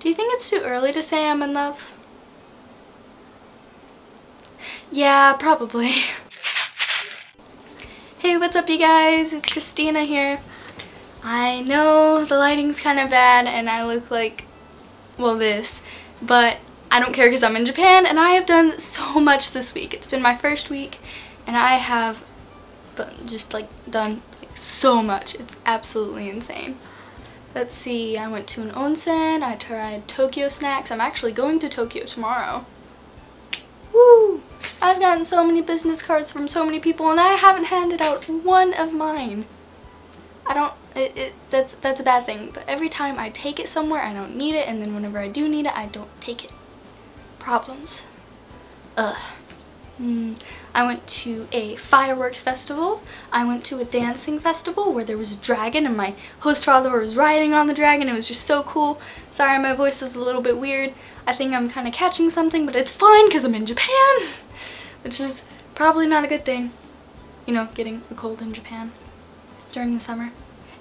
Do you think it's too early to say I'm in love? Yeah, probably. hey, what's up you guys? It's Christina here. I know the lighting's kind of bad and I look like, well this, but I don't care because I'm in Japan and I have done so much this week. It's been my first week and I have just like done like so much. It's absolutely insane. Let's see, I went to an onsen, I tried Tokyo snacks. I'm actually going to Tokyo tomorrow. Woo! I've gotten so many business cards from so many people and I haven't handed out one of mine. I don't, it, it, that's, that's a bad thing, but every time I take it somewhere I don't need it and then whenever I do need it I don't take it. Problems. Ugh. Mm, I went to a fireworks festival. I went to a dancing festival where there was a dragon and my host father was riding on the dragon. It was just so cool. Sorry my voice is a little bit weird. I think I'm kind of catching something, but it's fine because I'm in Japan, which is probably not a good thing. You know, getting a cold in Japan during the summer.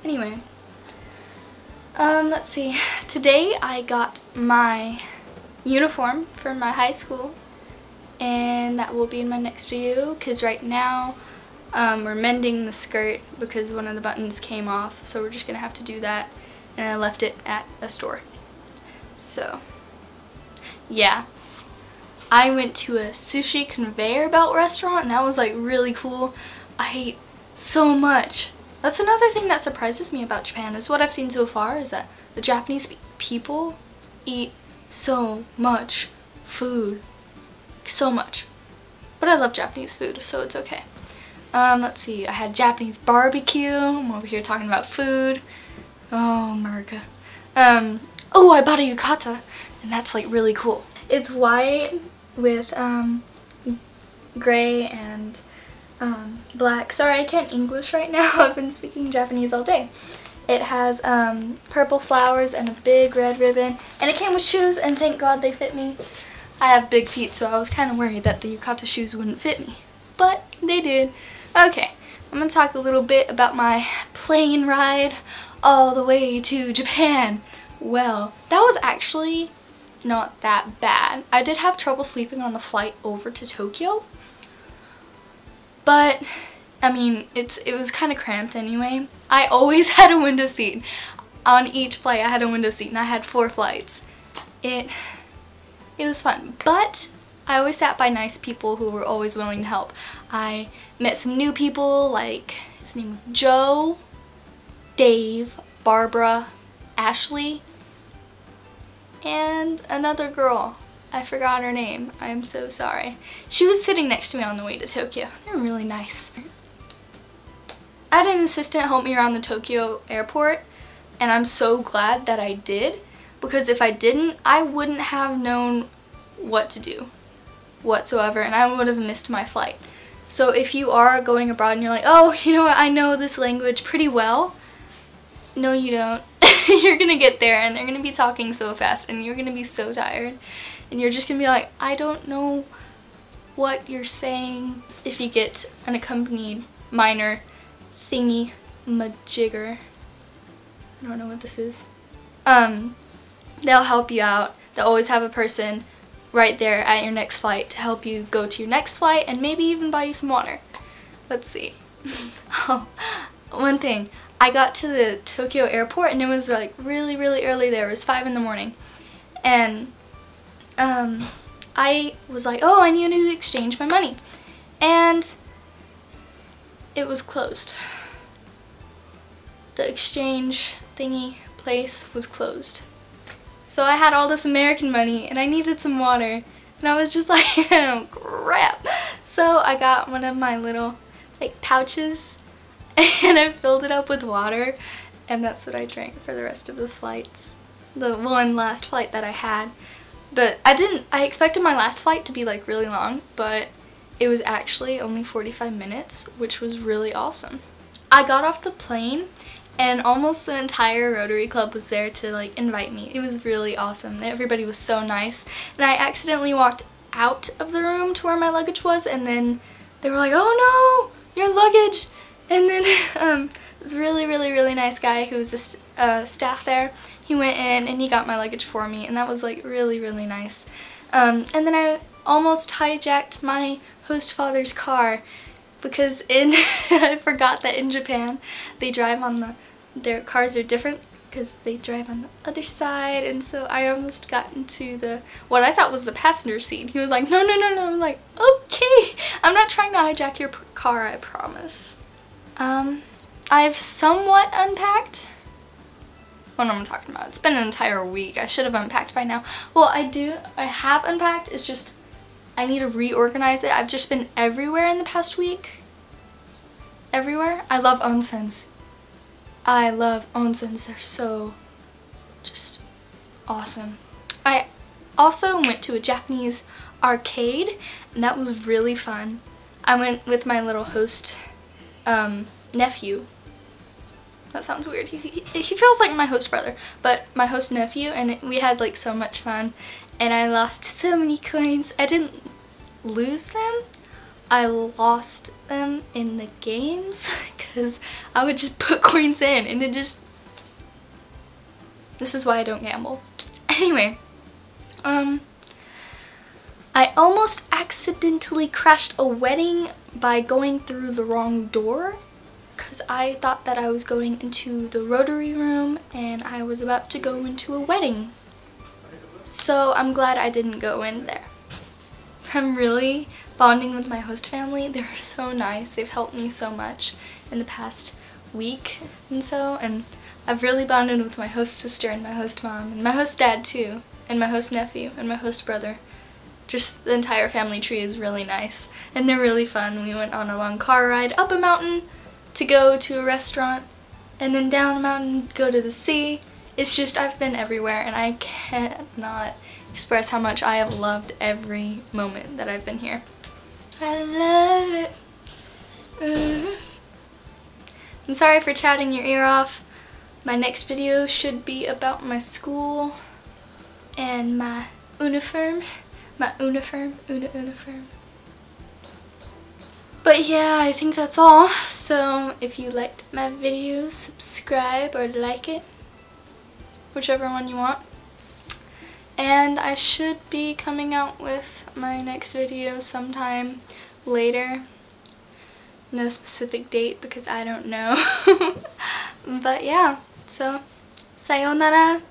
Anyway, um, let's see. Today I got my uniform for my high school and that will be in my next video because right now um, we're mending the skirt because one of the buttons came off so we're just gonna have to do that and I left it at a store. So yeah. I went to a sushi conveyor belt restaurant and that was like really cool. I ate so much. That's another thing that surprises me about Japan is what I've seen so far is that the Japanese people eat so much food so much. But I love Japanese food, so it's okay. Um, let's see, I had Japanese barbecue. I'm over here talking about food. Oh, America. Um, oh, I bought a yukata, and that's like really cool. It's white with um, gray and um, black. Sorry, I can't English right now. I've been speaking Japanese all day. It has um, purple flowers and a big red ribbon, and it came with shoes, and thank God they fit me. I have big feet, so I was kind of worried that the yukata shoes wouldn't fit me. But they did. Okay, I'm going to talk a little bit about my plane ride all the way to Japan. Well, that was actually not that bad. I did have trouble sleeping on the flight over to Tokyo. But, I mean, it's it was kind of cramped anyway. I always had a window seat. On each flight I had a window seat and I had four flights. It it was fun. But I always sat by nice people who were always willing to help. I met some new people like his name was Joe, Dave, Barbara, Ashley, and another girl. I forgot her name. I am so sorry. She was sitting next to me on the way to Tokyo. They're really nice. I had an assistant help me around the Tokyo airport and I'm so glad that I did because if I didn't, I wouldn't have known what to do whatsoever and I would have missed my flight. So if you are going abroad and you're like, oh, you know what, I know this language pretty well, no you don't. you're to get there and they're to be talking so fast and you're to be so tired and you're just to be like, I don't know what you're saying. If you get an accompanied minor thingy majigger, I don't know what this is, um, they'll help you out. They'll always have a person right there at your next flight to help you go to your next flight and maybe even buy you some water. Let's see. oh, one thing. I got to the Tokyo airport and it was like really, really early there. It was 5 in the morning. And um, I was like, oh, I need to exchange my money. And it was closed. The exchange thingy place was closed. So I had all this American money and I needed some water. And I was just like, oh, crap. So I got one of my little like pouches and I filled it up with water and that's what I drank for the rest of the flights. The one last flight that I had. But I didn't, I expected my last flight to be like really long, but it was actually only 45 minutes, which was really awesome. I got off the plane and almost the entire Rotary Club was there to like invite me. It was really awesome. Everybody was so nice. And I accidentally walked out of the room to where my luggage was and then they were like, oh no, your luggage. And then um, this really, really, really nice guy who was a uh, staff there, he went in and he got my luggage for me and that was like really really nice. Um, and then I almost hijacked my host father's car because in I forgot that in Japan they drive on the their cars are different because they drive on the other side and so I almost got into the what I thought was the passenger seat. He was like no no no no I'm like okay I'm not trying to hijack your car I promise. Um, I've somewhat unpacked what am I talking about? It's been an entire week. I should have unpacked by now. Well, I do. I have unpacked. It's just I need to reorganize it. I've just been everywhere in the past week. Everywhere. I love onsens. I love onsens. They're so just awesome. I also went to a Japanese arcade and that was really fun. I went with my little host um, nephew that sounds weird. He, he, he, feels like my host brother, but my host nephew, and we had like so much fun. And I lost so many coins. I didn't lose them. I lost them in the games because I would just put coins in and it just... This is why I don't gamble. Anyway, um, I almost accidentally crashed a wedding by going through the wrong door because I thought that I was going into the rotary room and I was about to go into a wedding. So I'm glad I didn't go in there. I'm really bonding with my host family. They're so nice. They've helped me so much in the past week and so and I've really bonded with my host sister and my host mom and my host dad too and my host nephew and my host brother. Just the entire family tree is really nice and they're really fun. We went on a long car ride up a mountain to go to a restaurant and then down a mountain, go to the sea. It's just, I've been everywhere and I cannot express how much I have loved every moment that I've been here. I love it. Mm. I'm sorry for chatting your ear off. My next video should be about my school and my uniform. My uniform, una uniform. But yeah, I think that's all. So if you liked my video, subscribe or like it. Whichever one you want. And I should be coming out with my next video sometime later. No specific date because I don't know. but yeah, so sayonara.